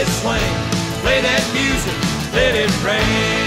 it swing. Play that music, let it rain.